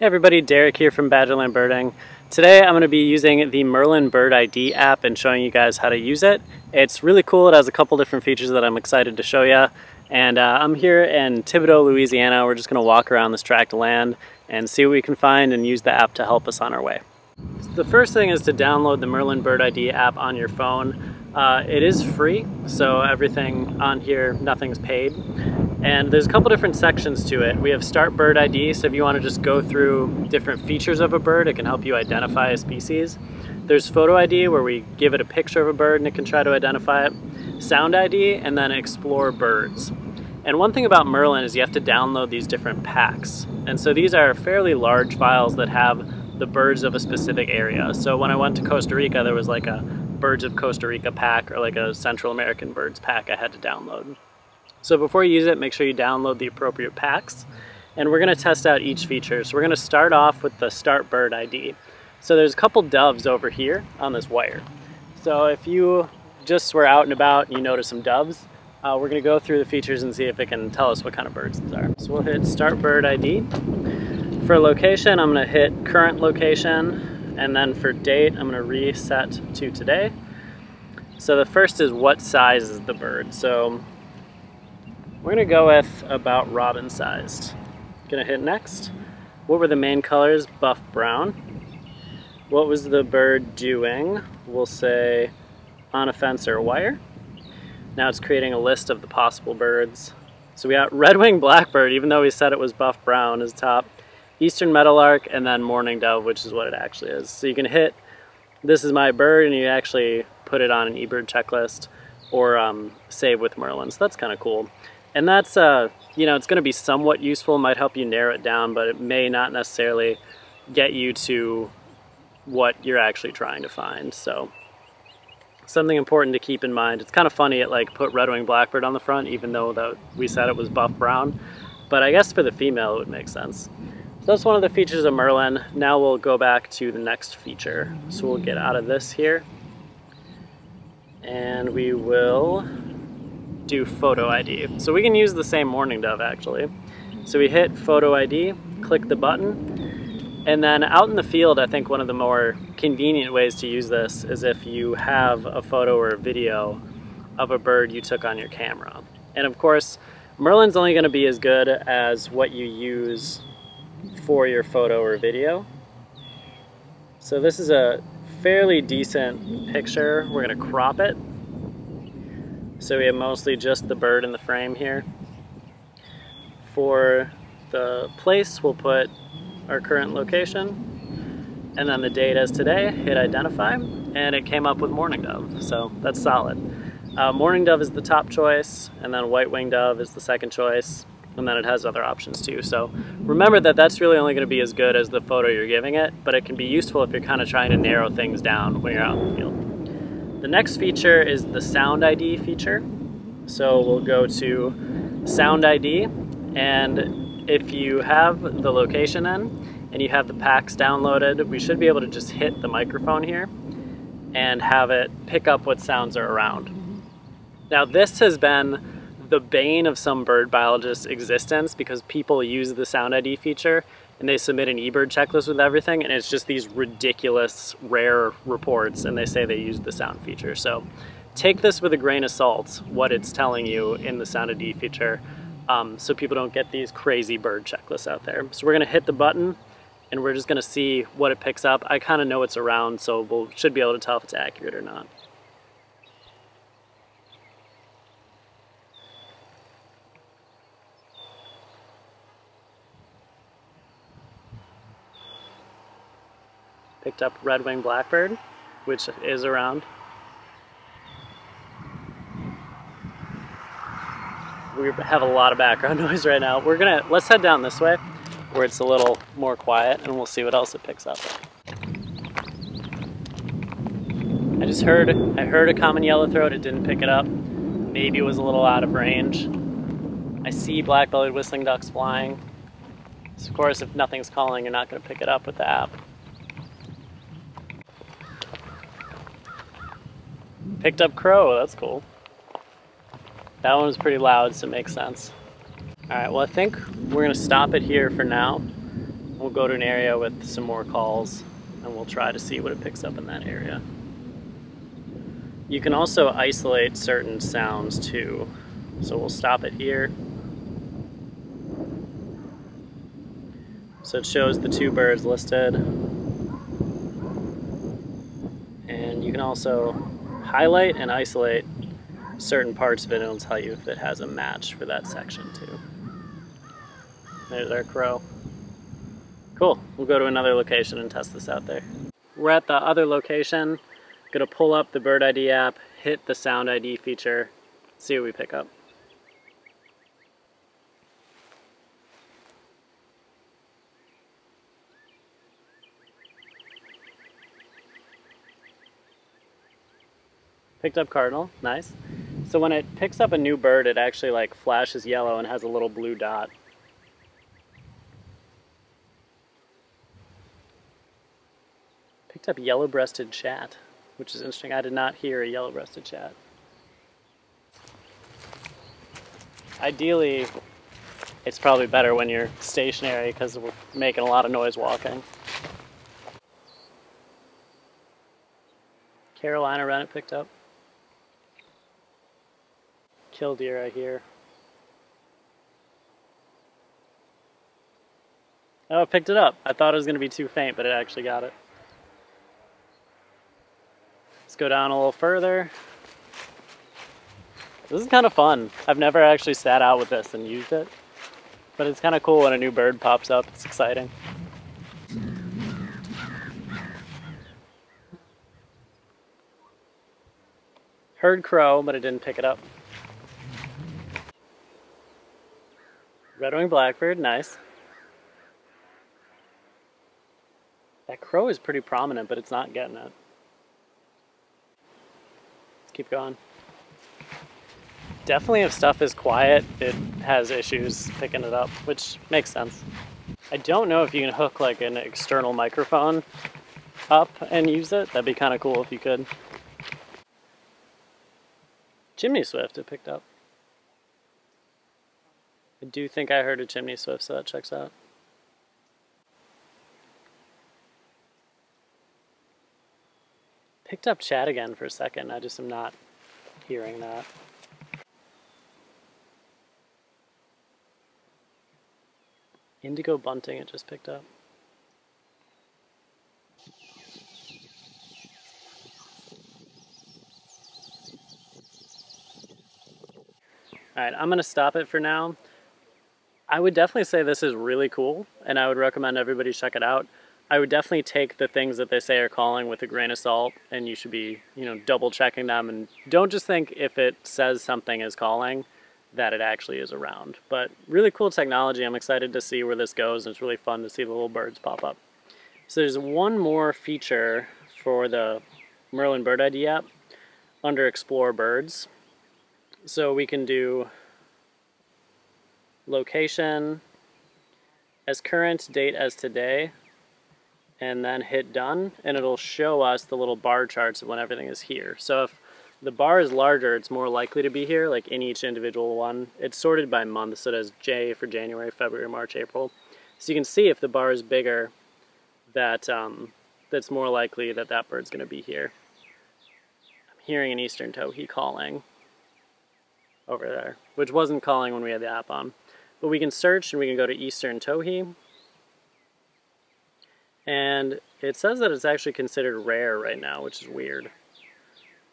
Hey everybody, Derek here from Badgerland Birding. Today I'm going to be using the Merlin Bird ID app and showing you guys how to use it. It's really cool, it has a couple different features that I'm excited to show you. And uh, I'm here in Thibodaux, Louisiana. We're just going to walk around this tract of land and see what we can find and use the app to help us on our way. The first thing is to download the Merlin Bird ID app on your phone. Uh, it is free, so everything on here, nothing's paid. And there's a couple different sections to it. We have Start Bird ID, so if you want to just go through different features of a bird, it can help you identify a species. There's Photo ID, where we give it a picture of a bird and it can try to identify it. Sound ID, and then Explore Birds. And one thing about Merlin is you have to download these different packs. And so these are fairly large files that have the birds of a specific area. So when I went to Costa Rica, there was like a Birds of Costa Rica pack or like a Central American Birds pack I had to download. So before you use it, make sure you download the appropriate packs. And we're gonna test out each feature. So we're gonna start off with the Start Bird ID. So there's a couple doves over here on this wire. So if you just were out and about and you notice some doves, uh, we're gonna go through the features and see if it can tell us what kind of birds these are. So we'll hit Start Bird ID. For location, I'm gonna hit current location and then for date, I'm gonna reset to today. So the first is what size is the bird. So we're gonna go with about robin sized. Gonna hit next. What were the main colors? Buff brown. What was the bird doing? We'll say on a fence or a wire. Now it's creating a list of the possible birds. So we got red-winged blackbird, even though we said it was buff brown as top eastern meadowlark, and then mourning dove, which is what it actually is. So you can hit, this is my bird, and you actually put it on an eBird checklist or um, save with Merlin. So that's kind of cool. And that's, uh, you know, it's going to be somewhat useful, might help you narrow it down, but it may not necessarily get you to what you're actually trying to find. So something important to keep in mind. It's kind of funny it like put red-winged blackbird on the front, even though that we said it was buff brown. But I guess for the female, it would make sense. So that's one of the features of Merlin. Now we'll go back to the next feature. So we'll get out of this here. And we will do photo ID. So we can use the same mourning dove actually. So we hit photo ID, click the button, and then out in the field, I think one of the more convenient ways to use this is if you have a photo or a video of a bird you took on your camera. And of course, Merlin's only gonna be as good as what you use for your photo or video. So this is a fairly decent picture. We're gonna crop it. So we have mostly just the bird in the frame here. For the place, we'll put our current location and then the date as today, hit identify, and it came up with mourning dove, so that's solid. Uh, mourning dove is the top choice, and then white winged dove is the second choice and then it has other options too. So remember that that's really only going to be as good as the photo you're giving it, but it can be useful if you're kind of trying to narrow things down when you're out in the field. The next feature is the sound ID feature. So we'll go to sound ID, and if you have the location in and you have the packs downloaded, we should be able to just hit the microphone here and have it pick up what sounds are around. Now this has been the bane of some bird biologists' existence because people use the sound ID feature and they submit an eBird checklist with everything and it's just these ridiculous rare reports and they say they use the sound feature. So take this with a grain of salt, what it's telling you in the sound ID feature um, so people don't get these crazy bird checklists out there. So we're gonna hit the button and we're just gonna see what it picks up. I kinda know it's around so we we'll, should be able to tell if it's accurate or not. Picked up red-winged blackbird, which is around. We have a lot of background noise right now. We're gonna, let's head down this way where it's a little more quiet and we'll see what else it picks up. I just heard, I heard a common yellowthroat, it didn't pick it up. Maybe it was a little out of range. I see black-bellied whistling ducks flying. So of course, if nothing's calling, you're not gonna pick it up with the app. Picked up crow, that's cool. That one was pretty loud, so it makes sense. All right, well I think we're gonna stop it here for now. we'll go to an area with some more calls and we'll try to see what it picks up in that area. You can also isolate certain sounds too. So we'll stop it here. So it shows the two birds listed. And you can also highlight and isolate certain parts of it and it'll tell you if it has a match for that section too. There's our crow. Cool, we'll go to another location and test this out there. We're at the other location, gonna pull up the Bird ID app, hit the Sound ID feature, see what we pick up. Picked up cardinal, nice. So when it picks up a new bird, it actually like flashes yellow and has a little blue dot. Picked up yellow-breasted chat, which is interesting. I did not hear a yellow-breasted chat. Ideally, it's probably better when you're stationary because we're making a lot of noise walking. Carolina Wren it picked up. Killdeer oh, I hear. Oh, it picked it up. I thought it was going to be too faint, but it actually got it. Let's go down a little further. This is kind of fun. I've never actually sat out with this and used it, but it's kind of cool when a new bird pops up. It's exciting. Heard crow, but it didn't pick it up. Red-winged blackbird, nice. That crow is pretty prominent, but it's not getting it. Let's keep going. Definitely if stuff is quiet, it has issues picking it up, which makes sense. I don't know if you can hook like an external microphone up and use it. That'd be kind of cool if you could. Chimney swift it picked up. I do think I heard a chimney swift, so that checks out. Picked up chat again for a second. I just am not hearing that. Indigo bunting it just picked up. All right, I'm gonna stop it for now. I would definitely say this is really cool and I would recommend everybody check it out. I would definitely take the things that they say are calling with a grain of salt and you should be, you know, double checking them and don't just think if it says something is calling that it actually is around. But really cool technology. I'm excited to see where this goes and it's really fun to see the little birds pop up. So there's one more feature for the Merlin Bird ID app under Explore Birds. So we can do location as current, date as today, and then hit done, and it'll show us the little bar charts of when everything is here. So if the bar is larger, it's more likely to be here, like in each individual one. It's sorted by month, so it has J for January, February, March, April. So you can see if the bar is bigger, that um, that's more likely that that bird's going to be here. I'm hearing an eastern towhee calling over there, which wasn't calling when we had the app on. But we can search and we can go to Eastern Towhee. And it says that it's actually considered rare right now, which is weird.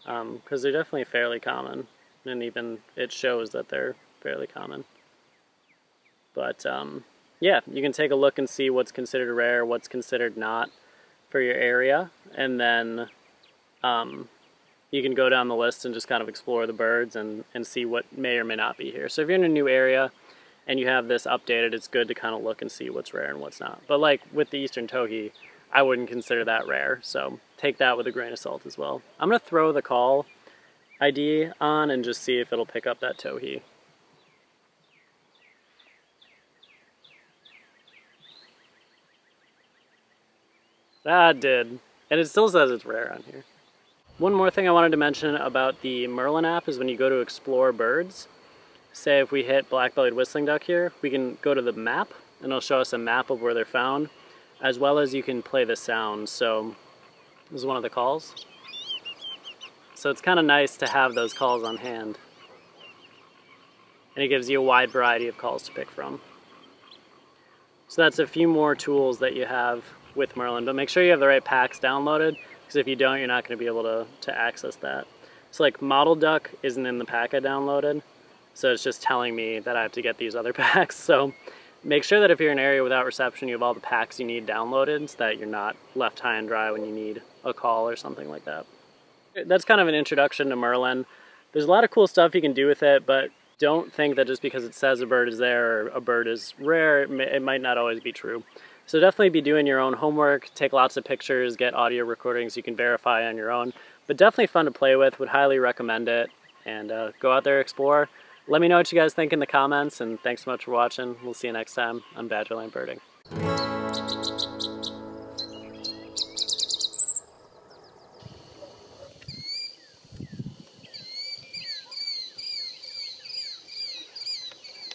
Because um, they're definitely fairly common. And even it shows that they're fairly common. But um, yeah, you can take a look and see what's considered rare, what's considered not for your area. And then um, you can go down the list and just kind of explore the birds and, and see what may or may not be here. So if you're in a new area, and you have this updated, it's good to kind of look and see what's rare and what's not. But like with the Eastern Towhee, I wouldn't consider that rare, so take that with a grain of salt as well. I'm to throw the call ID on and just see if it'll pick up that Towhee. That did. And it still says it's rare on here. One more thing I wanted to mention about the Merlin app is when you go to explore birds, say if we hit black-bellied whistling duck here, we can go to the map and it'll show us a map of where they're found. as well as you can play the sound. So this is one of the calls. So it's kind of nice to have those calls on hand. And it gives you a wide variety of calls to pick from. So that's a few more tools that you have with Merlin, but make sure you have the right packs downloaded because if you don't, you're not going to be able to, to access that. So like Mottled Duck isn't in the pack I downloaded, so it's just telling me that I have to get these other packs. So make sure that if you're in an area without reception, you have all the packs you need downloaded so that you're not left high and dry when you need a call or something like that. That's kind of an introduction to Merlin. There's a lot of cool stuff you can do with it, but don't think that just because it says a bird is there or a bird is rare, it, may, it might not always be true. So definitely be doing your own homework, take lots of pictures, get audio recordings you can verify on your own. But definitely fun to play with, would highly recommend it. And uh, go out there, explore. Let me know what you guys think in the comments, and thanks so much for watching. We'll see you next time on Badgerland Birding.